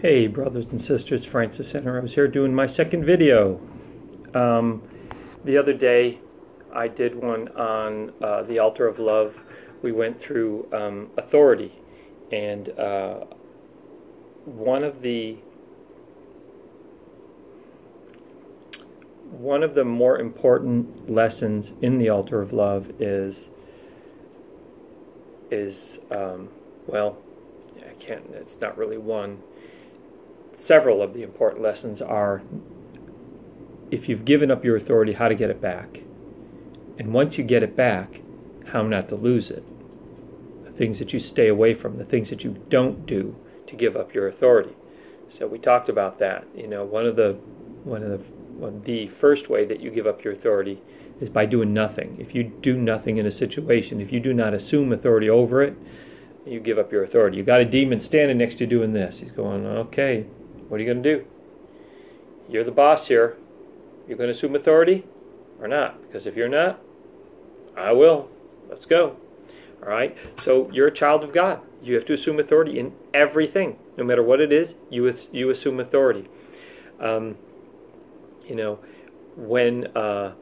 Hey brothers and sisters, Francis Santarose. I was here doing my second video. Um, the other day I did one on uh, the altar of love. We went through um, authority and uh, one of the one of the more important lessons in the altar of love is is um, well I can't it's not really one several of the important lessons are if you've given up your authority, how to get it back. And once you get it back, how not to lose it. The things that you stay away from, the things that you don't do to give up your authority. So we talked about that. You know, one of the one of the one, the first way that you give up your authority is by doing nothing. If you do nothing in a situation, if you do not assume authority over it, you give up your authority. You got a demon standing next to you doing this. He's going, okay, what are you going to do? You're the boss here. You're going to assume authority or not? Because if you're not, I will. Let's go. All right? So you're a child of God. You have to assume authority in everything. No matter what it is, you, you assume authority. Um, you know, when. Uh,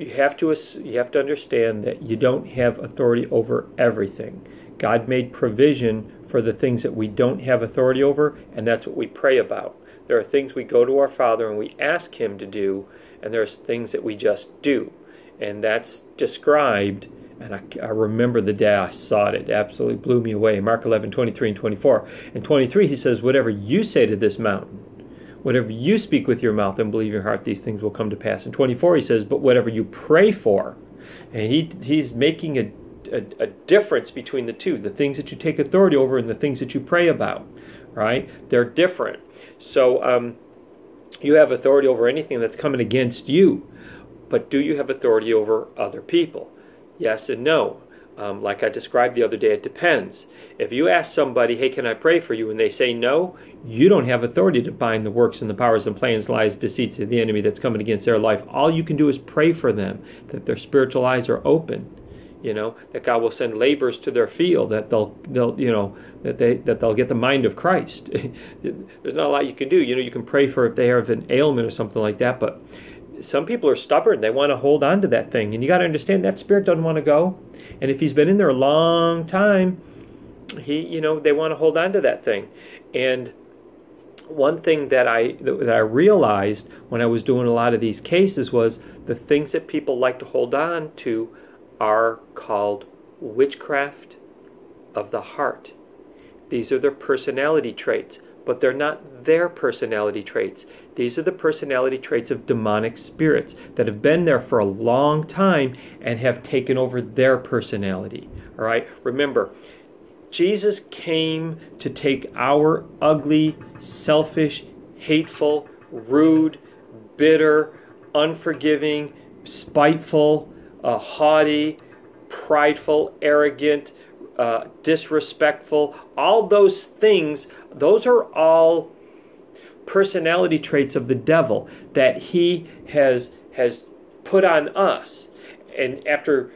you have to you have to understand that you don't have authority over everything. God made provision for the things that we don't have authority over, and that's what we pray about. There are things we go to our Father and we ask Him to do, and there's things that we just do, and that's described. And I, I remember the day I saw it; it absolutely blew me away. Mark 11, 23 and 24. In 23, he says, "Whatever you say to this mountain." Whatever you speak with your mouth and believe your heart, these things will come to pass. In 24, he says, But whatever you pray for, and he, he's making a, a, a difference between the two the things that you take authority over and the things that you pray about, right? They're different. So um, you have authority over anything that's coming against you, but do you have authority over other people? Yes and no. Um, like I described the other day, it depends. If you ask somebody, hey, can I pray for you? And they say no, you don't have authority to bind the works and the powers and plans, lies, deceits of the enemy that's coming against their life. All you can do is pray for them, that their spiritual eyes are open. You know, that God will send laborers to their field, that they'll, they'll, you know, that they, that they'll get the mind of Christ. There's not a lot you can do. You know, you can pray for if they have an ailment or something like that, but some people are stubborn. They want to hold on to that thing. And you got to understand that spirit doesn't want to go. And if he's been in there a long time, he, you know, they want to hold on to that thing. And one thing that I that I realized when I was doing a lot of these cases was the things that people like to hold on to are called witchcraft of the heart. These are their personality traits but they're not their personality traits. These are the personality traits of demonic spirits that have been there for a long time and have taken over their personality. All right? Remember, Jesus came to take our ugly, selfish, hateful, rude, bitter, unforgiving, spiteful, uh, haughty, prideful, arrogant, uh, disrespectful, all those things, those are all personality traits of the devil that he has has put on us. And after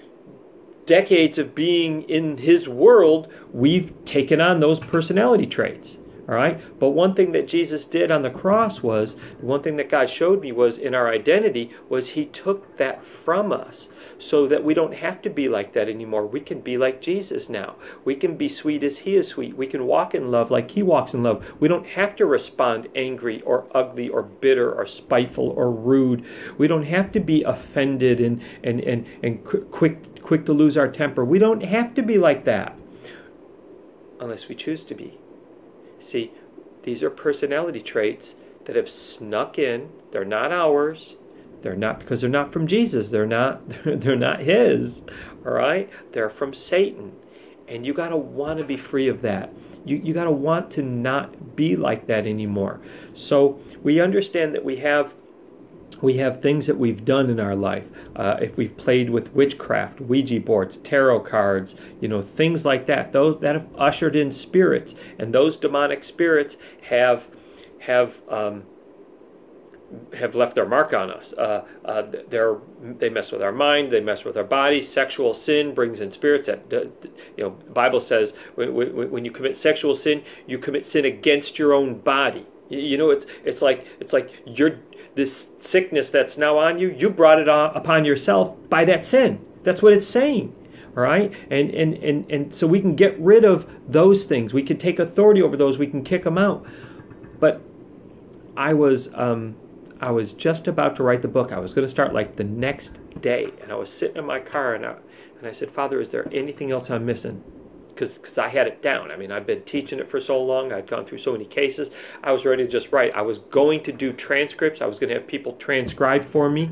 decades of being in his world, we've taken on those personality traits. All right. But one thing that Jesus did on the cross was the one thing that God showed me was in our identity was He took that from us so that we don't have to be like that anymore. We can be like Jesus now. We can be sweet as He is sweet. We can walk in love like He walks in love. We don't have to respond angry or ugly or bitter or spiteful or rude. We don't have to be offended and, and, and, and quick, quick to lose our temper. We don't have to be like that unless we choose to be. See, these are personality traits that have snuck in. They're not ours. They're not because they're not from Jesus. They're not they're not his. All right? They're from Satan. And you got to want to be free of that. You you got to want to not be like that anymore. So, we understand that we have we have things that we've done in our life. Uh, if we've played with witchcraft, Ouija boards, tarot cards, you know, things like that, those that have ushered in spirits, and those demonic spirits have have um, have left their mark on us. Uh, uh, they're, they mess with our mind, they mess with our body. Sexual sin brings in spirits. That you know, the Bible says when, when, when you commit sexual sin, you commit sin against your own body. You know, it's it's like it's like you're this sickness that's now on you. You brought it on, upon yourself by that sin. That's what it's saying. All right, and and and and so we can get rid of those things. We can take authority over those. We can kick them out. But I was um, I was just about to write the book. I was going to start like the next day, and I was sitting in my car, and I, and I said, Father, is there anything else I'm missing? Because I had it down. I mean, I've been teaching it for so long. I've gone through so many cases. I was ready to just write. I was going to do transcripts. I was going to have people transcribe for me.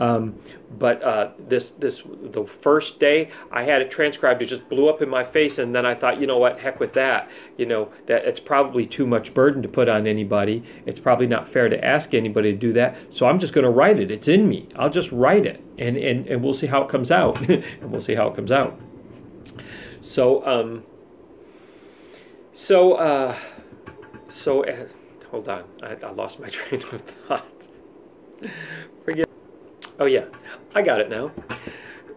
Um, but uh, this this the first day I had it transcribed, it just blew up in my face, and then I thought, you know what, heck with that. You know that it's probably too much burden to put on anybody. It's probably not fair to ask anybody to do that. So I'm just going to write it. It's in me. I'll just write it, and and and we'll see how it comes out, and we'll see how it comes out. So um. So uh, so uh, hold on, I, I lost my train of thought. Forget. Oh yeah, I got it now.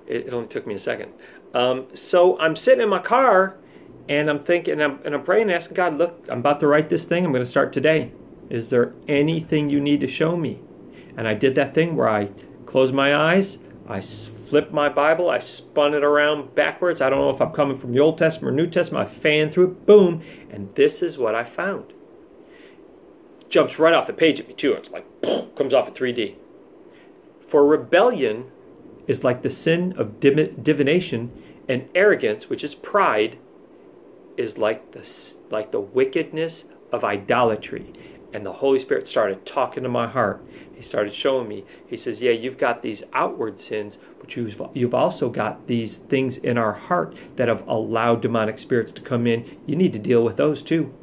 It, it only took me a second. Um, so I'm sitting in my car and I'm thinking, and I'm, and I'm praying, asking God, look, I'm about to write this thing. I'm going to start today. Is there anything you need to show me? And I did that thing where I closed my eyes, I flipped my Bible, I spun it around backwards. I don't know if I'm coming from the Old Testament or New Testament. I fanned through it, boom, and this is what I found. Jumps right off the page at me too. It's like comes off at 3D. For rebellion is like the sin of divination, and arrogance, which is pride, is like the, like the wickedness of idolatry. And the Holy Spirit started talking to my heart. He started showing me. He says, Yeah, you've got these outward sins, but you've, you've also got these things in our heart that have allowed demonic spirits to come in. You need to deal with those too.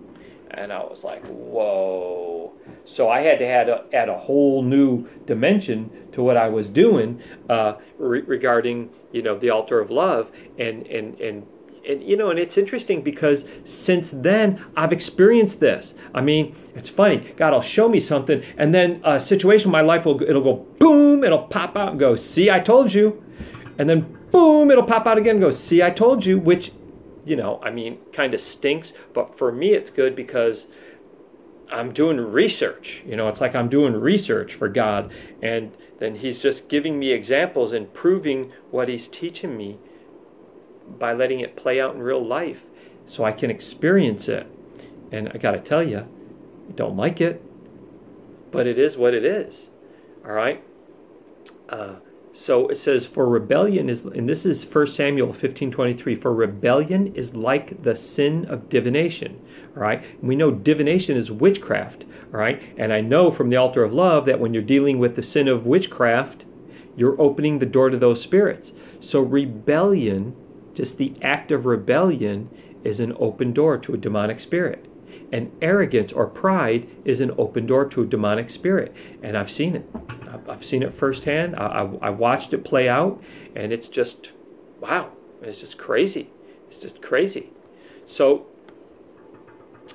And I was like, Whoa. So I had to add a, add a whole new dimension to what I was doing uh, re- regarding you know the altar of love and and and and you know and it's interesting because since then i've experienced this. I mean it's funny. God will show me something and then a situation in my life will it'll go boom it'll pop out and go see i told you. And then boom it'll pop out again and go see i told you which you know i mean kind of stinks. But for me it's good because I'm doing research. You know, it's like I'm doing research for God, and then He's just giving me examples and proving what He's teaching me by letting it play out in real life so I can experience it. And I got to tell you, I don't like it, but it is what it is. All right? Uh, so it says, for rebellion is, and this is 1 Samuel 15.23, for rebellion is like the sin of divination. All right. We know divination is witchcraft. All right. And I know from the altar of love that when you're dealing with the sin of witchcraft, you're opening the door to those spirits. So rebellion, just the act of rebellion, is an open door to a demonic spirit. And arrogance or pride is an open door to a demonic spirit. And I've seen it. I've seen it firsthand. I, I, I watched it play out, and it's just, wow, it's just crazy. It's just crazy. So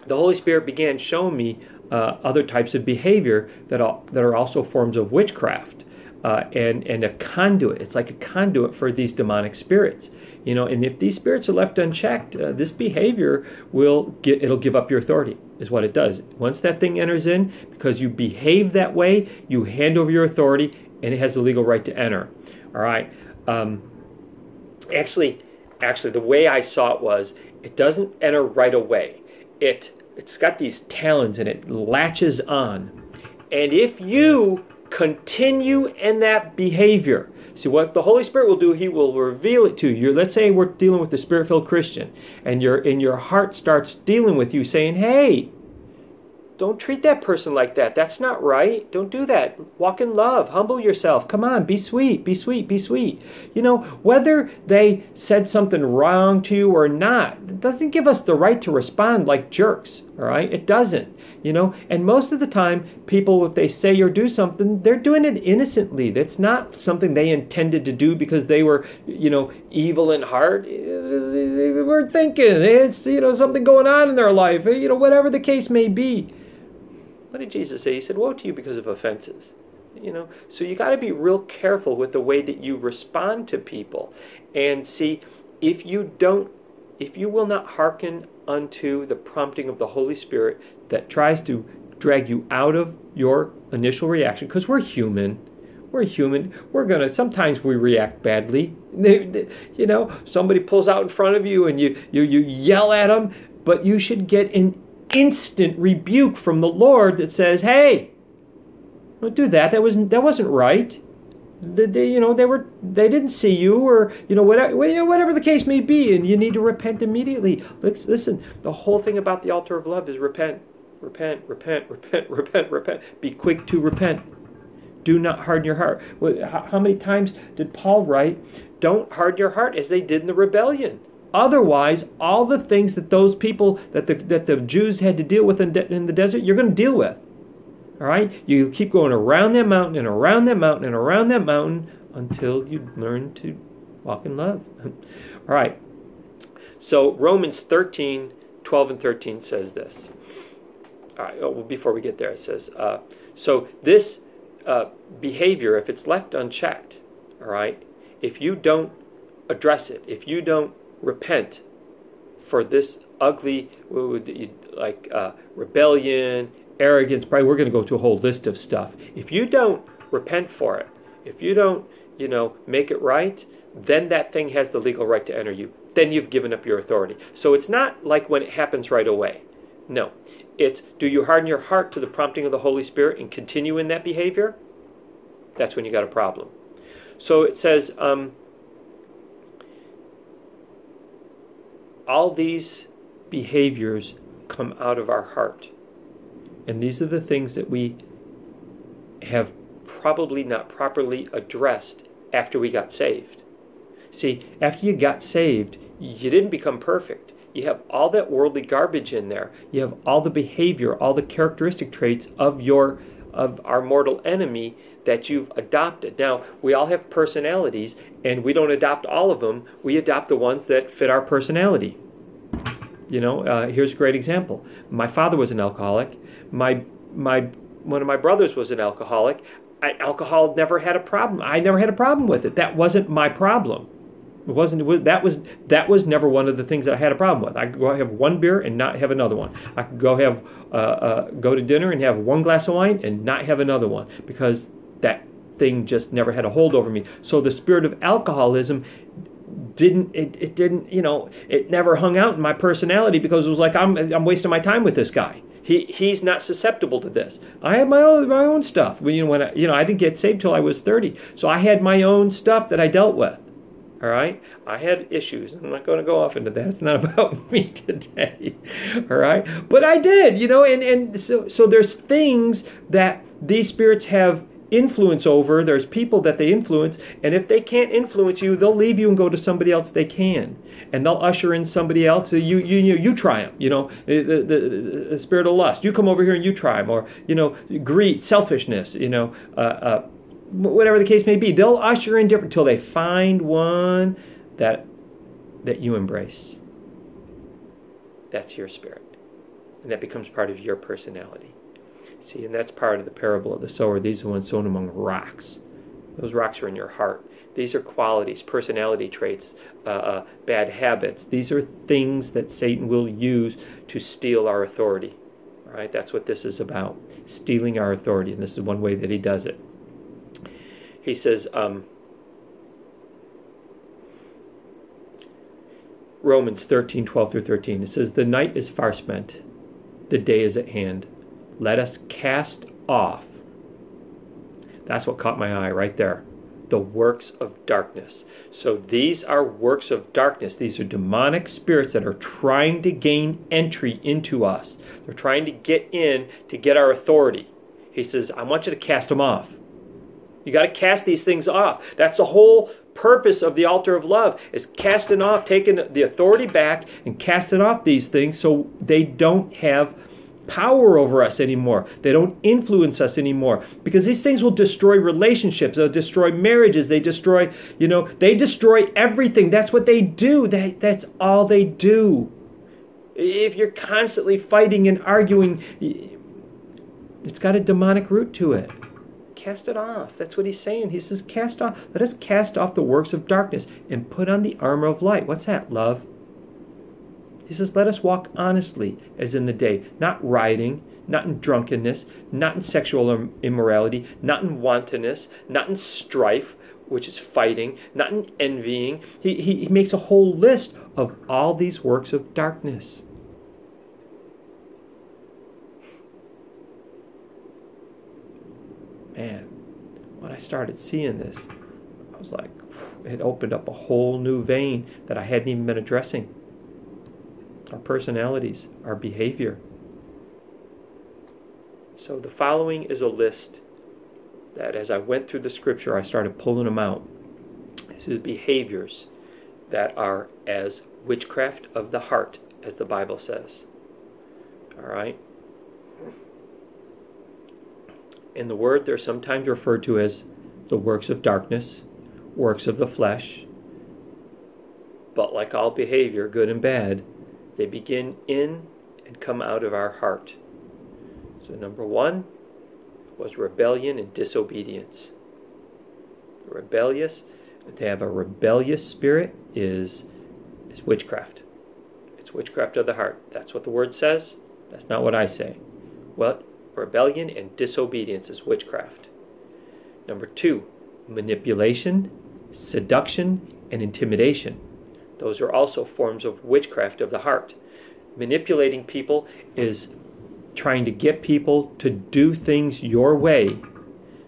the Holy Spirit began showing me uh, other types of behavior that are, that are also forms of witchcraft uh, and, and a conduit. It's like a conduit for these demonic spirits. You know, and if these spirits are left unchecked, uh, this behavior will get, it'll give up your authority, is what it does. Once that thing enters in, because you behave that way, you hand over your authority and it has the legal right to enter. All right. Um, actually, actually, the way I saw it was it doesn't enter right away it it's got these talons and it latches on. And if you continue in that behavior, see what the Holy Spirit will do, He will reveal it to you. Let's say we're dealing with a spirit-filled Christian, and your in your heart starts dealing with you, saying, "Hey, don't treat that person like that. That's not right. Don't do that. Walk in love. Humble yourself. Come on, be sweet, be sweet, be sweet. You know, whether they said something wrong to you or not, it doesn't give us the right to respond like jerks, all right? It doesn't, you know? And most of the time, people, if they say or do something, they're doing it innocently. That's not something they intended to do because they were, you know, evil in heart. They were thinking it's, you know, something going on in their life, you know, whatever the case may be. What did Jesus say? He said, Woe to you because of offenses. You know, so you got to be real careful with the way that you respond to people. And see, if you don't, if you will not hearken unto the prompting of the Holy Spirit that tries to drag you out of your initial reaction, because we're human, we're human. We're gonna sometimes we react badly. You know, somebody pulls out in front of you and you you you yell at them, but you should get an instant rebuke from the Lord that says, "Hey, don't do that. That was that wasn't right." They, they, you know they were they didn't see you or you know whatever whatever the case may be and you need to repent immediately let's listen the whole thing about the altar of love is repent repent repent repent repent repent be quick to repent do not harden your heart. How many times did Paul write, Don't harden your heart as they did in the rebellion? Otherwise, all the things that those people, that the, that the Jews had to deal with in, de- in the desert, you're going to deal with. All right? You keep going around that mountain and around that mountain and around that mountain until you learn to walk in love. all right. So Romans 13, 12 and 13 says this. All right. Well, before we get there, it says, uh, so this uh, behavior, if it's left unchecked, all right, if you don't address it, if you don't repent for this ugly, like uh, rebellion, arrogance, probably we're going to go to a whole list of stuff. If you don't repent for it, if you don't, you know, make it right, then that thing has the legal right to enter you. Then you've given up your authority. So it's not like when it happens right away. No. It's do you harden your heart to the prompting of the Holy Spirit and continue in that behavior? That's when you got a problem. So it says, um, all these behaviors come out of our heart. And these are the things that we have probably not properly addressed after we got saved. See, after you got saved, you didn't become perfect. You have all that worldly garbage in there. You have all the behavior, all the characteristic traits of your of our mortal enemy that you've adopted. Now, we all have personalities and we don't adopt all of them. We adopt the ones that fit our personality. You know, uh, here's a great example. My father was an alcoholic. My my one of my brothers was an alcoholic. I, alcohol never had a problem. I never had a problem with it. That wasn't my problem. It wasn't that was that was never one of the things that I had a problem with. I could go have one beer and not have another one. I could go have uh, uh, go to dinner and have one glass of wine and not have another one because that thing just never had a hold over me. So the spirit of alcoholism didn't it, it didn't you know it never hung out in my personality because it was like I'm I'm wasting my time with this guy. He he's not susceptible to this. I have my own my own stuff. When you know when I, you know I didn't get saved till I was 30, so I had my own stuff that I dealt with. All right, I had issues. I'm not going to go off into that. It's not about me today. All right, but I did, you know, and and so so there's things that these spirits have influence over. There's people that they influence, and if they can't influence you, they'll leave you and go to somebody else they can, and they'll usher in somebody else. You you you you try them. You know, the, the, the spirit of lust. You come over here and you try them, or you know, greed, selfishness. You know, uh, uh, whatever the case may be. They'll usher in different till they find one that that you embrace. That's your spirit. And that becomes part of your personality. See, and that's part of the parable of the sower. These are the ones sown among rocks. Those rocks are in your heart. These are qualities, personality traits, uh, uh, bad habits. These are things that Satan will use to steal our authority. Right, that's what this is about stealing our authority. And this is one way that he does it he says, um, Romans 13, 12 through 13. It says, The night is far spent, the day is at hand. Let us cast off. That's what caught my eye right there. The works of darkness. So these are works of darkness. These are demonic spirits that are trying to gain entry into us. They're trying to get in to get our authority. He says, I want you to cast them off. You got to cast these things off. That's the whole purpose of the altar of love is casting off, taking the authority back and casting off these things so they don't have power over us anymore. They don't influence us anymore because these things will destroy relationships. They'll destroy marriages. They destroy, you know, they destroy everything. That's what they do. They, that's all they do. If you're constantly fighting and arguing, It's got a demonic root to it. Cast it off. That's what he's saying. He says, Cast off. Let us cast off the works of darkness and put on the armor of light. What's that, love? He says, Let us walk honestly as in the day, not rioting, not in drunkenness, not in sexual immorality, not in wantonness, not in strife, which is fighting, not in envying. He, he, he makes a whole list of all these works of darkness. Man, when I started seeing this, I was like, it opened up a whole new vein that I hadn't even been addressing. Our personalities, our behavior. So the following is a list that as I went through the scripture, I started pulling them out. This is behaviors that are as witchcraft of the heart, as the Bible says. All right? In the word, they're sometimes referred to as the works of darkness, works of the flesh. But like all behavior, good and bad, they begin in and come out of our heart. So, number one was rebellion and disobedience. Rebellious, to have a rebellious spirit is, is witchcraft. It's witchcraft of the heart. That's what the word says. That's not what I say. What rebellion and disobedience is witchcraft. Number two, manipulation, seduction, and intimidation. Those are also forms of witchcraft of the heart. Manipulating people is trying to get people to do things your way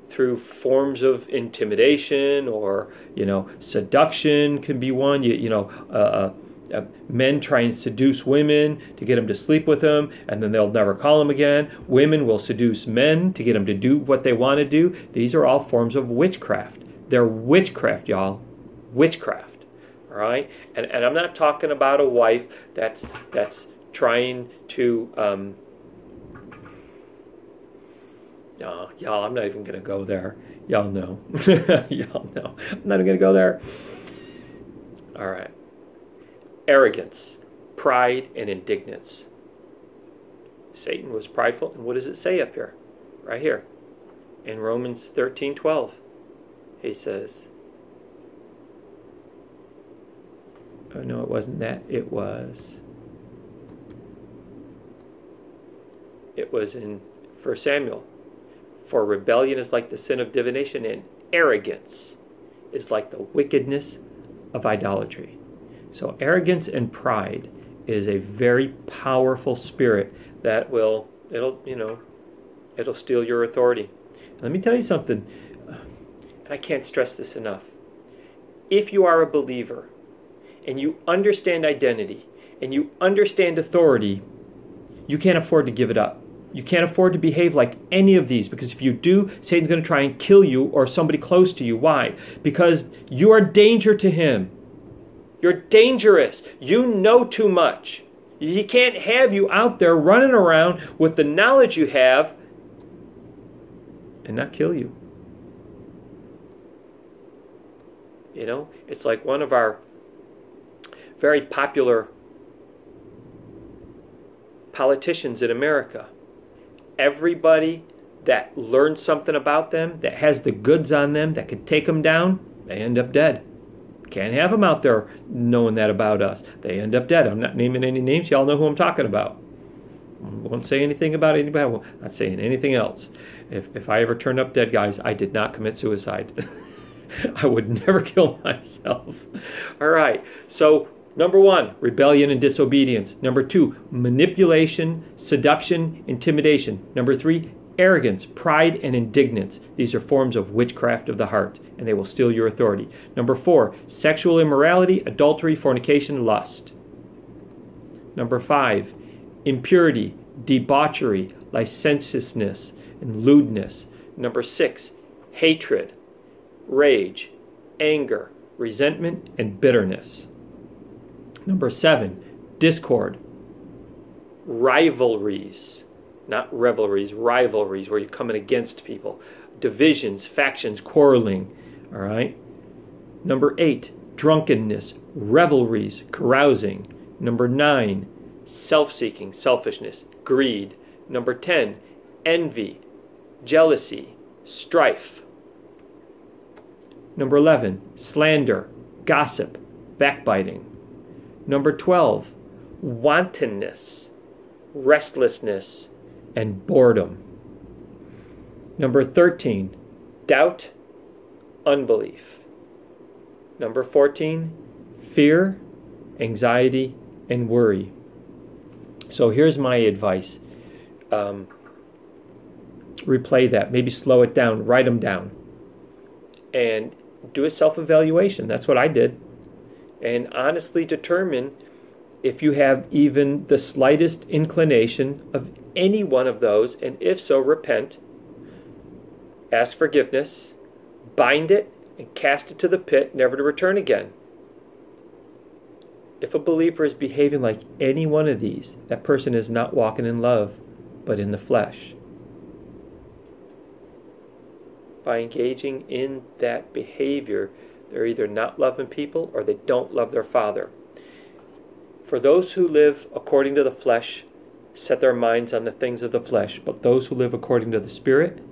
through forms of intimidation or you know seduction can be one. You, you know uh, uh, uh, men try and seduce women to get them to sleep with them and then they'll never call them again. Women will seduce men to get them to do what they want to do. These are all forms of witchcraft. They're witchcraft y'all. Witchcraft all right and, and i'm not talking about a wife that's that's trying to um, uh, y'all, I'm not even going to go there. Y'all know. y'all know. I'm not even going to go there. All right. Arrogance, pride, and indignance. Satan was prideful. And what does it say up here? Right here. In Romans 13 12. He says, Oh, no, it wasn't that. It was. It was in 1 Samuel for rebellion is like the sin of divination, and arrogance is like the wickedness of idolatry. So, arrogance and pride is a very powerful spirit that will, it'll, you know, it'll steal your authority. Let me tell you something, and I can't stress this enough. If you are a believer and you understand identity and you understand authority, you can't afford to give it up. You can't afford to behave like any of these because if you do, Satan's going to try and kill you or somebody close to you. Why? Because you are danger to him. You're dangerous. You know too much. He can't have you out there running around with the knowledge you have and not kill you. You know, it's like one of our very popular politicians in America everybody that learns something about them, that has the goods on them, that could take them down, they end up dead. Can't have them out there knowing that about us. They end up dead. I'm not naming any names. Y'all know who I'm talking about. Won't say anything about anybody. I'm not saying anything else. If, if I ever turn up dead, guys, I did not commit suicide. I would never kill myself. All right. So Number one, rebellion and disobedience. Number two, manipulation, seduction, intimidation. Number three, arrogance, pride, and indignance. These are forms of witchcraft of the heart, and they will steal your authority. Number four, sexual immorality, adultery, fornication, lust. Number five, impurity, debauchery, licentiousness, and lewdness. Number six, hatred, rage, anger, resentment, and bitterness. Number seven, discord, rivalries, not revelries, rivalries, where you're coming against people, divisions, factions, quarreling. All right. Number eight, drunkenness, revelries, carousing. Number nine, self seeking, selfishness, greed. Number 10, envy, jealousy, strife. Number 11, slander, gossip, backbiting. Number 12, wantonness, restlessness, and boredom. Number 13, doubt, unbelief. Number 14, fear, anxiety, and worry. So here's my advice um, replay that, maybe slow it down, write them down, and do a self evaluation. That's what I did. And honestly determine if you have even the slightest inclination of any one of those, and if so, repent, ask forgiveness, bind it, and cast it to the pit, never to return again. If a believer is behaving like any one of these, that person is not walking in love, but in the flesh. By engaging in that behavior, they're either not loving people or they don't love their Father. For those who live according to the flesh set their minds on the things of the flesh, but those who live according to the Spirit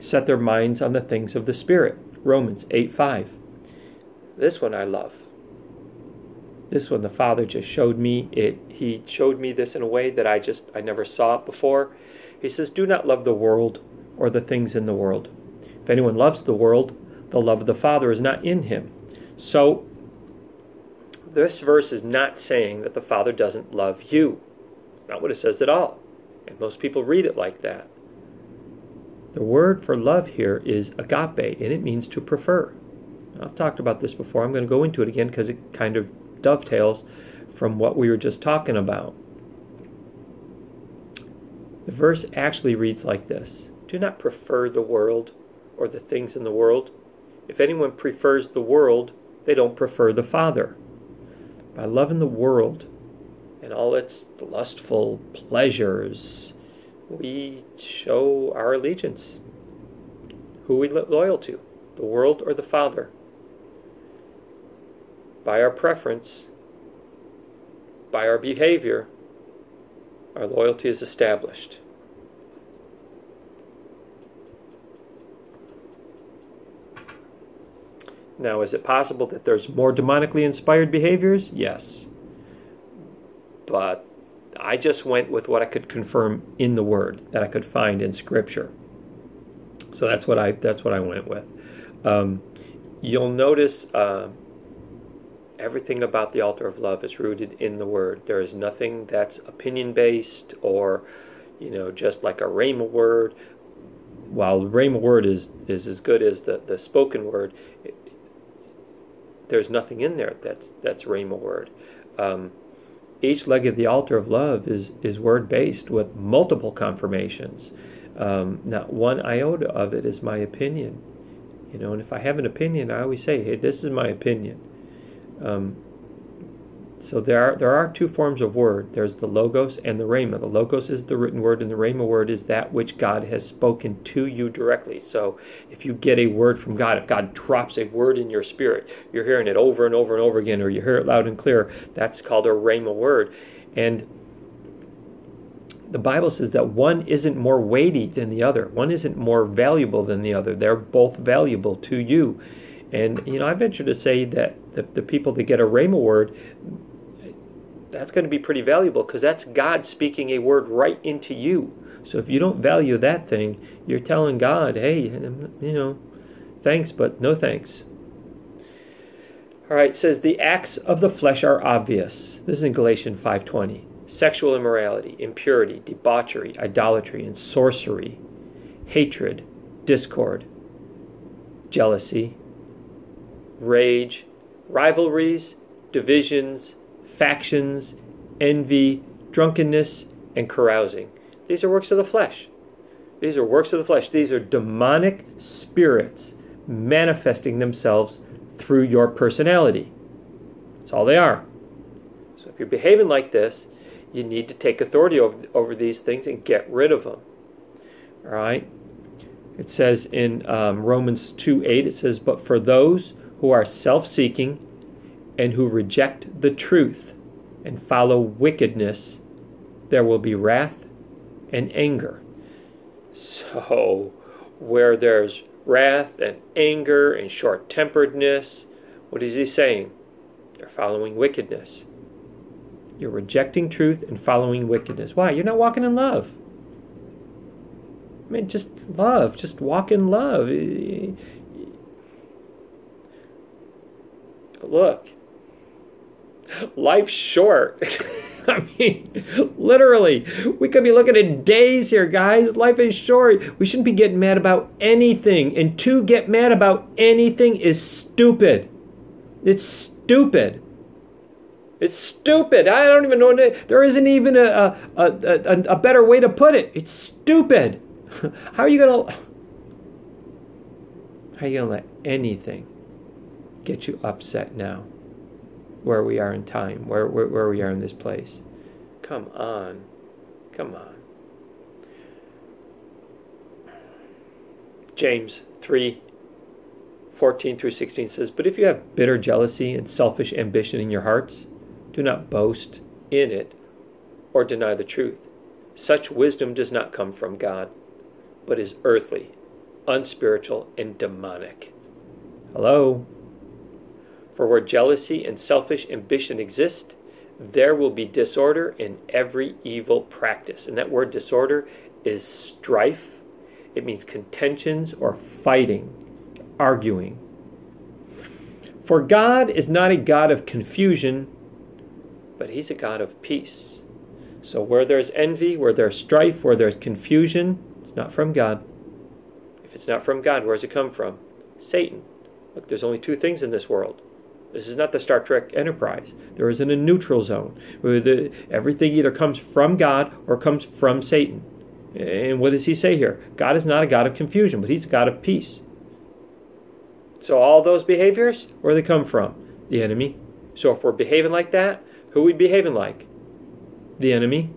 set their minds on the things of the Spirit. Romans 8 5. This one I love. This one the Father just showed me it. He showed me this in a way that I just I never saw it before. He says, "Do not love the world or the things in the world. If anyone loves the world, the love of the Father is not in him." So this verse is not saying that the Father doesn't love you. It's not what it says at all. And most people read it like that. The word for love here is agape, and it means to prefer. I've talked about this before. I'm going to go into it again because it kind of dovetails from what we were just talking about. The verse actually reads like this Do not prefer the world or the things in the world. If anyone prefers the world, they don't prefer the Father. By loving the world and all its lustful pleasures, we show our allegiance. Who we loyal to, the world or the Father by our preference, by our behavior, our loyalty is established. Now, is it possible that there's more demonically inspired behaviors? Yes. But I just went with what I could confirm in the Word that I could find in Scripture. So that's what I that's what I went with. Um, you'll notice uh, everything about the altar of love is rooted in the word. There is nothing that's opinion based or, you know, just like a rhema word. While rhema word is, is as good as the, the spoken word, it, there's nothing in there that's that's rhema word. Um, each leg of the altar of love is is word based with multiple confirmations. Um, not one iota of it is my opinion. You know, and if I have an opinion, I always say, "Hey, this is my opinion." Um, so there are there are two forms of word. There's the logos and the rhema. The logos is the written word, and the rhema word is that which God has spoken to you directly. So if you get a word from God, if God drops a word in your spirit, you're hearing it over and over and over again, or you hear it loud and clear. That's called a rhema word, and the Bible says that one isn't more weighty than the other. One isn't more valuable than the other. They're both valuable to you. And, you know, I venture to say that the, the people that get a Rhema word, that's going to be pretty valuable because that's God speaking a word right into you. So if you don't value that thing, you're telling God, hey, you know, thanks, but no thanks. All right, says the acts of the flesh are obvious. This is in Galatians 5:20. Sexual immorality, impurity, debauchery, idolatry, and sorcery, hatred, discord, jealousy, rage, rivalries, divisions, factions, envy, drunkenness, and carousing. These are works of the flesh. These are works of the flesh. These are demonic spirits manifesting themselves through your personality. That's all they are. So if you're behaving like this, you need to take authority over, over these things and get rid of them. All right? It says in um, Romans 2 8, it says, But for those who are self seeking and who reject the truth and follow wickedness, there will be wrath and anger. So, where there's wrath and anger and short temperedness, what is he saying? You're following wickedness. You're rejecting truth and following wickedness. Why? You're not walking in love. I mean, just love. Just walk in love. Look, life's short. I mean, literally, we could be looking at days here, guys. Life is short. We shouldn't be getting mad about anything. And to get mad about anything is stupid. It's stupid. It's stupid. I don't even know. There isn't even a, a, a, a, better way to put it. It's stupid. How are you going to. How are you going to let anything get you upset now? Where we are in time, where, where, where we are in this place. Come on. Come on. James 3 14 through 16 says, But if you have bitter jealousy and selfish ambition in your hearts, do not boast in it or deny the truth. Such wisdom does not come from God, but is earthly, unspiritual, and demonic. Hello? For where jealousy and selfish ambition exist, there will be disorder in every evil practice. And that word disorder is strife, it means contentions or fighting, arguing. For God is not a God of confusion but He's a God of peace. So where there's envy, where there's strife, where there's confusion, it's not from God. If it's not from God, where does it come from? Satan. Look, there's only two things in this world. This is not the Star Trek Enterprise. There isn't a neutral zone where everything either comes from God or comes from Satan. And what does he say here? God is not a God of confusion, but he's a God of peace. So all those behaviors, where they come from? The enemy. So if we're behaving like that, who are we behaving like? The enemy.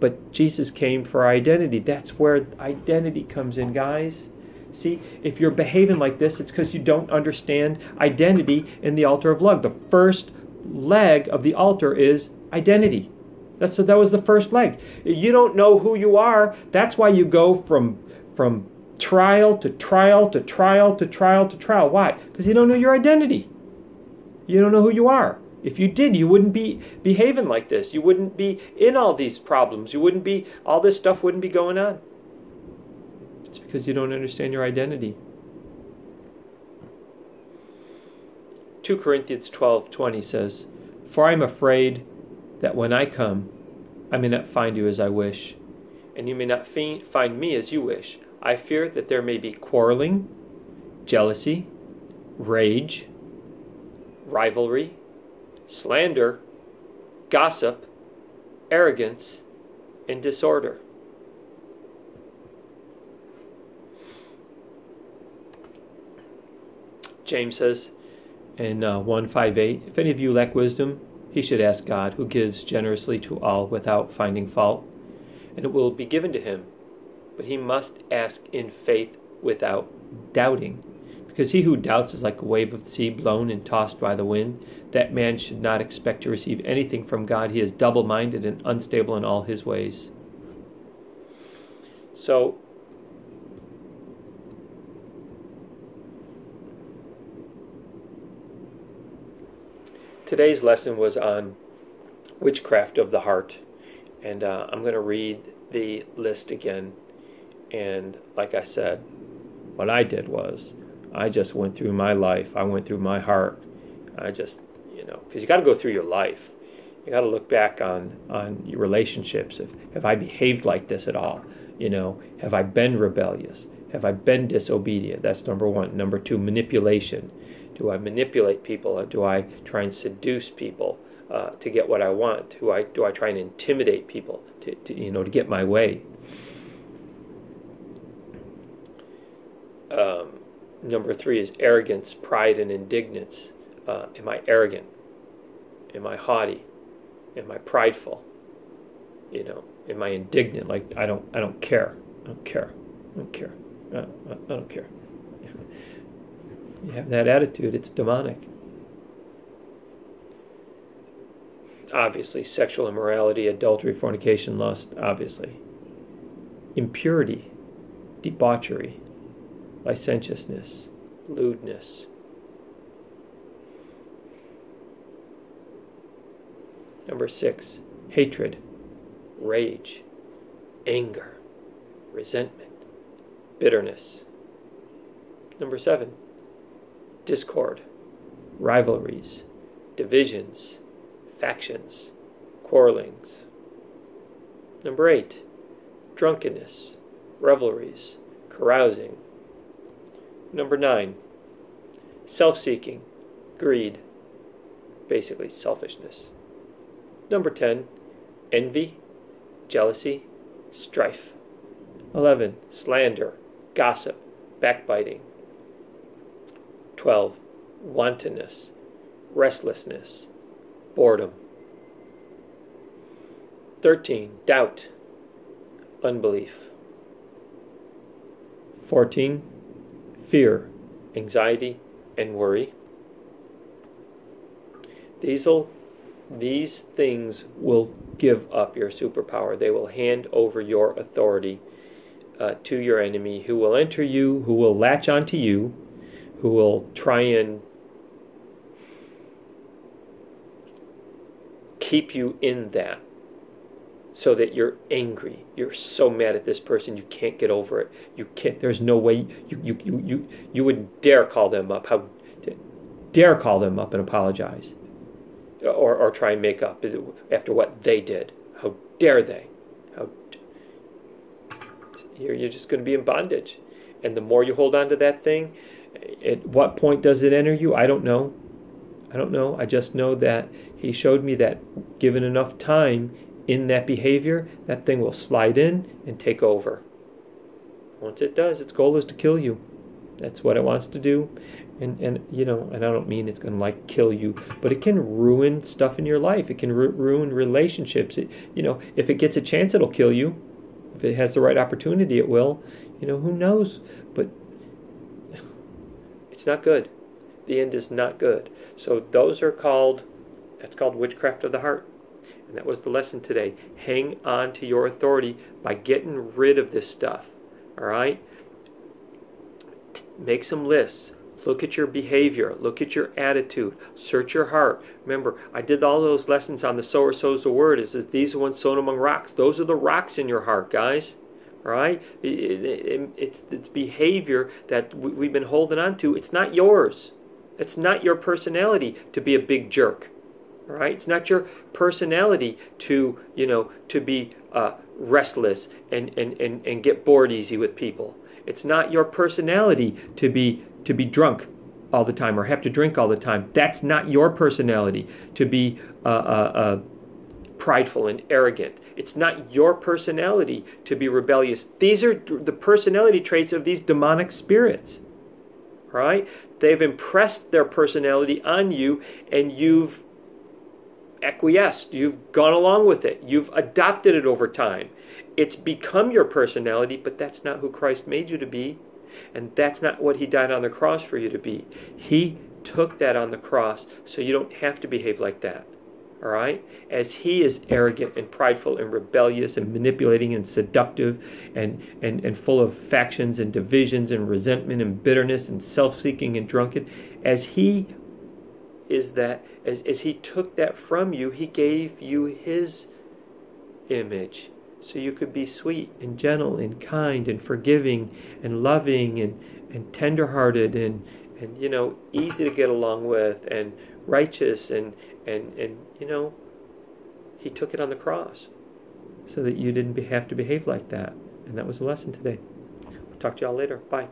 But Jesus came for identity. That's where identity comes in, guys. See, if you're behaving like this, it's because you don't understand identity in the altar of love. The first leg of the altar is identity. That's so that was the first leg. You don't know who you are. That's why you go from from trial to trial to trial to trial to trial. Why? Because you don't know your identity. You don't know who you are. If you did, you wouldn't be behaving like this. You wouldn't be in all these problems. You wouldn't be, all this stuff wouldn't be going on. It's because you don't understand your identity. 2 Corinthians 12:20 says, "For I am afraid that when I come, I may not find you as I wish, and you may not find me as you wish. I fear that there may be quarreling, jealousy, rage, rivalry, slander, gossip, arrogance, and disorder. James says in uh, 158 If any of you lack wisdom, he should ask God, who gives generously to all without finding fault, and it will be given to him. But he must ask in faith without doubting. Because he who doubts is like a wave of the sea blown and tossed by the wind that man should not expect to receive anything from God. He is double minded and unstable in all his ways. So, today's lesson was on witchcraft of the heart. And uh, I'm going to read the list again. And like I said, what I did was I just went through my life, I went through my heart. I just you know, because you got to go through your life. You got to look back on on your relationships. If, have I behaved like this at all? You know, have I been rebellious? Have I been disobedient? That's number one. Number two, manipulation. Do I manipulate people? Or do I try and seduce people uh, to get what I want? Do I do I try and intimidate people to, to you know to get my way? Um, number three is arrogance, pride, and indignance. Uh, am I arrogant? Am I haughty? Am I prideful? You know, am I indignant? Like I don't, I don't care. I don't care. I don't care. I don't care. You have that attitude, it's demonic. Obviously, sexual immorality, adultery, fornication, lust. Obviously, impurity. debauchery, licentiousness, lewdness. Number six, hatred, rage, anger, resentment, bitterness. Number seven, discord, rivalries, divisions, factions, quarrelings. Number eight, drunkenness, revelries, carousing. Number nine, self seeking, greed, basically selfishness. Number 10, envy, jealousy, strife. 11, slander, gossip, backbiting. 12, wantonness, restlessness, boredom. 13, doubt, unbelief. 14, fear, anxiety, and worry. Diesel, these things will give up your superpower. They will hand over your authority uh, to your enemy, who will enter you, who will latch onto you, who will try and keep you in that so that you're angry. You're so mad at this person you can't get over it. You can't. There's no way you you you you, you would dare call them up. How dare call them up and apologize, or or try and make up after what they did. How dare they? How you're you're just going to be in bondage, and the more you hold on to that thing, at what point does it enter you? I don't know. I don't know. I just know that he showed me that given enough time, in that behavior, that thing will slide in and take over. Once it does, its goal is to kill you. That's what it wants to do. And, and you know, and I don't mean it's going to like kill you, but it can ruin stuff in your life. It can ru- ruin relationships. It, you know, if it gets a chance, it'll kill you. If it has the right opportunity, it will. You know, who knows? But it's not good. The end is not good. So those are called, that's called witchcraft of the heart. And that was the lesson today. Hang on to your authority by getting rid of this stuff. All right? Make some lists. Look at your behavior. Look at your attitude. Search your heart. Remember, I did all those lessons on the sower sows the word. Is that these ones sown among rocks. Those are the rocks in your heart, guys. Right? It's, it's behavior that we've been holding on to. It's not yours. It's not your personality to be a big jerk right? It's not your personality to, you know, to be uh, restless and, and, and, and get bored easy with people. It's not your personality to be to be drunk all the time or have to drink all the time. That's not your personality to be uh, uh, uh, prideful and arrogant. It's not your personality to be rebellious. These are the personality traits of these demonic spirits. Right? They've impressed their personality on you, and you've acquiesced, you've gone along with it, you've adopted it over time. It's become your personality, but that's not who Christ made you to be. And that's not what He died on the cross for you to be. He took that on the cross so you don't have to behave like that. All right? As He is arrogant and prideful and rebellious and manipulating and seductive and, and, and full of factions and divisions and resentment and bitterness and self seeking and drunken, as He is that as, as he took that from you, he gave you his image. So you could be sweet and gentle and kind and forgiving and loving and, and tenderhearted and, and you know, easy to get along with and righteous and, and, and you know, he took it on the cross so that you didn't have to behave like that. And that was the lesson today. We'll talk to y'all later. Bye.